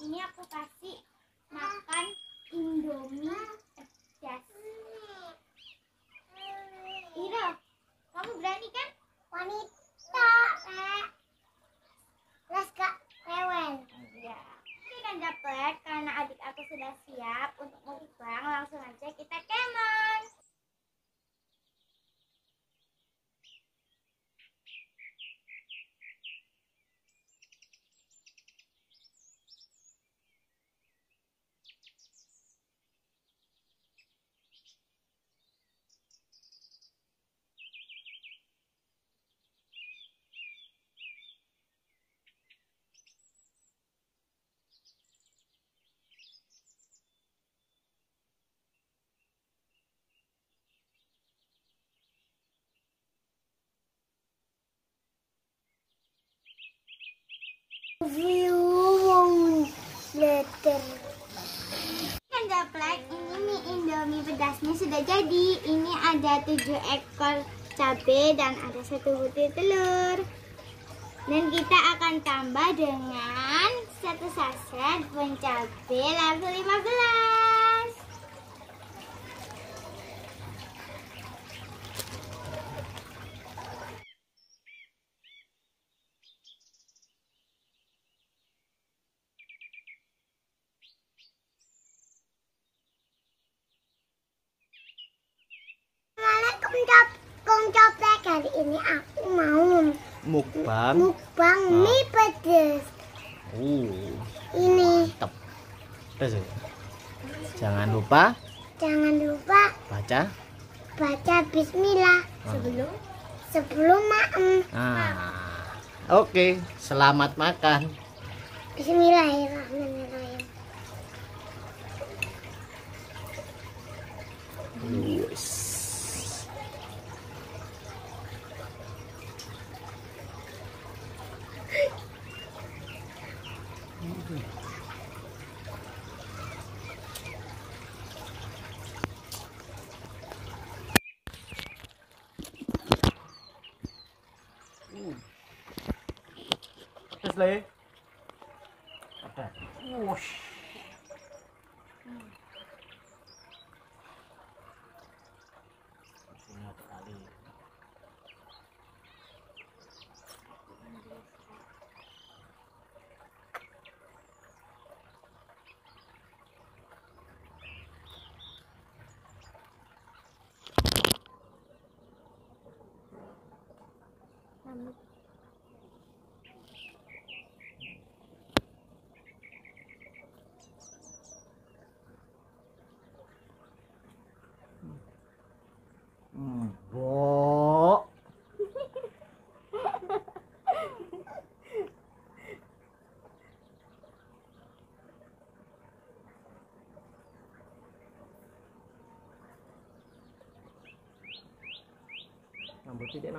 ini aku kasih View letter. Kan Japlek, ini mie Indomie pedasnya sudah jadi. Ini ada 7 ekor cabai dan ada satu butir telur. Dan kita akan tambah dengan satu saset cabai level 15. Kong Coplek. Hari ini aku mau mukbang mukbang Ah. mie pedes. uh Ini mantap terus ya. jangan lupa jangan lupa baca baca Bismillah Ah. sebelum sebelum maem. nah oke selamat makan Bismillahirrahmanirrahim. Wis. Leslie. Whoosh. Mm. こっちで。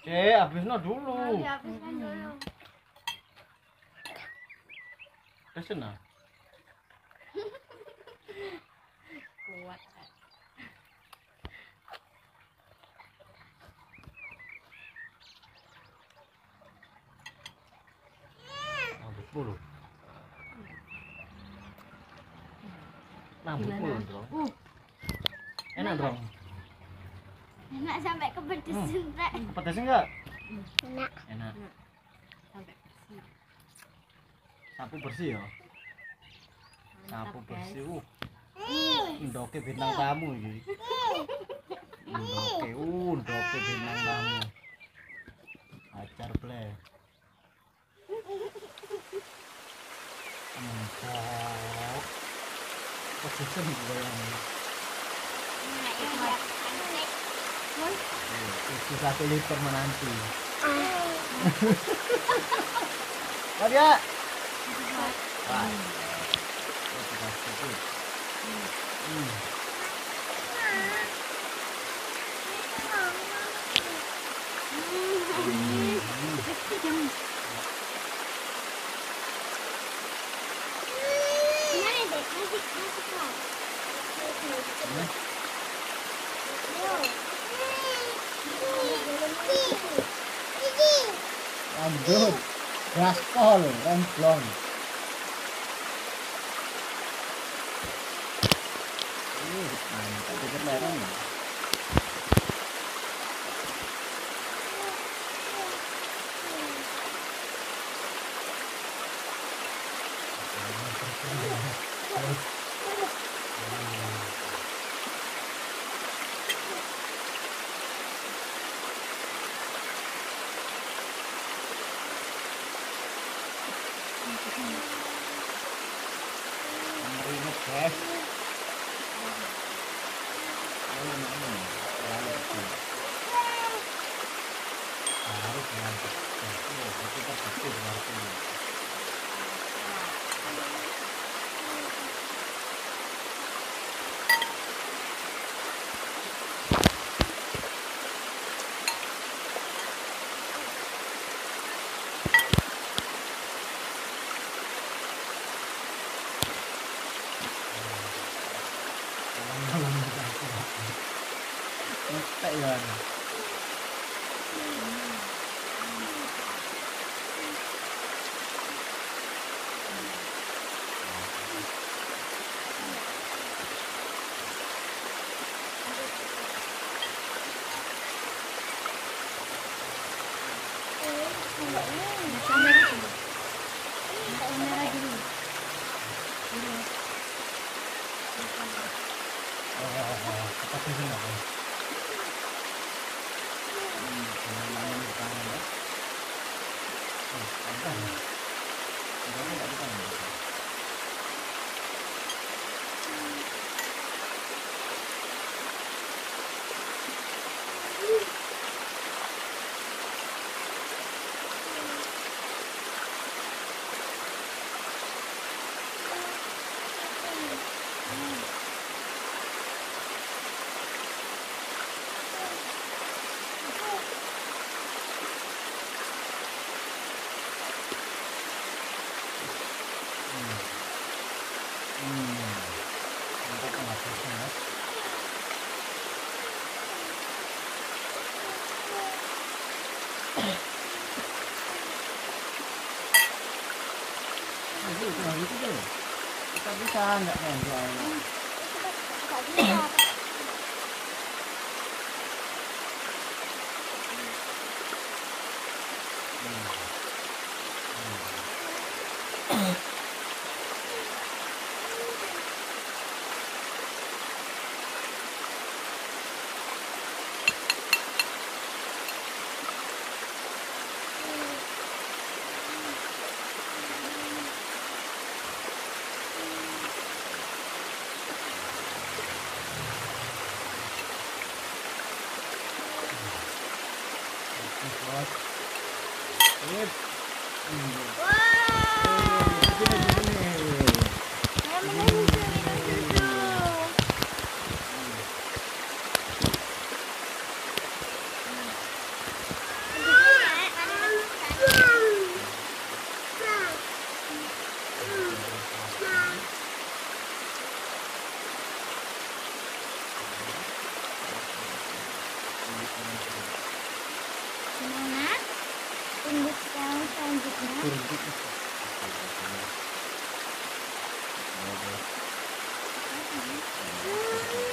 Cek, habisnya dulu. Oh, ya, habisnya dulu. Pesen ah. Kuat. Nah, betul loh. Rambut bulu, Bro. Enak, Bro. Enak sampai kepedesan, Rek. Pedes enggak? Enak. Enak. Sampai bersih. Sapu bersih ya. Sapu bersih. Uh. Ndoke bintang tamu iki. Ndoke, uh, ndoke bintang tamu. Acar ble. Empok. Yang ya. Itu satu liter menanti. Ah. Mari ya. Wah. Glory, thank glory. Cái này rất đẹp. Yeah. tại là 站着两圈 Semangat untuk tahun selanjutnya. Hmm.